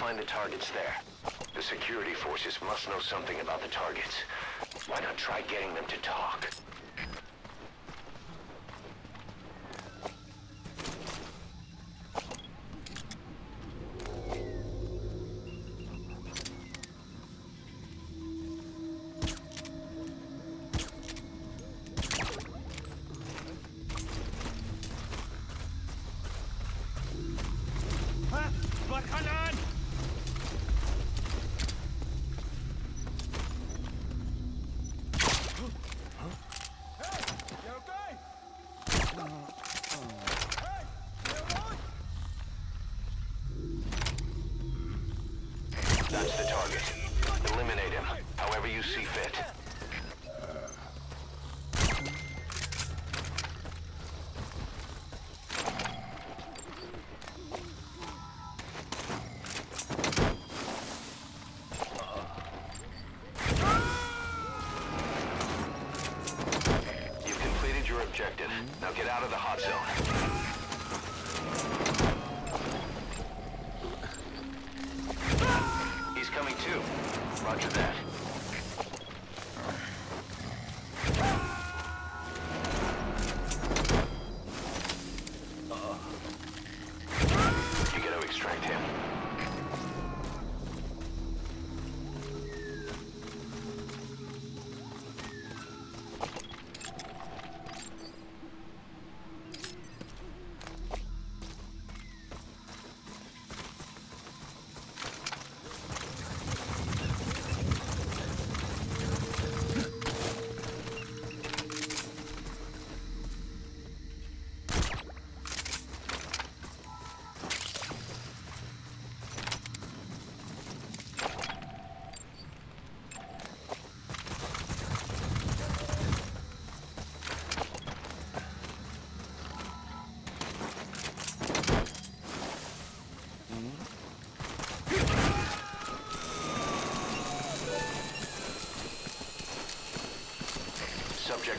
find the targets there. The security forces must know something about the targets. Why not try getting them to talk? That's the target. Eliminate him, however you see fit. Now get out of the hot zone. He's coming too. Roger that.